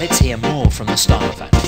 Let's hear more from the Style Fan.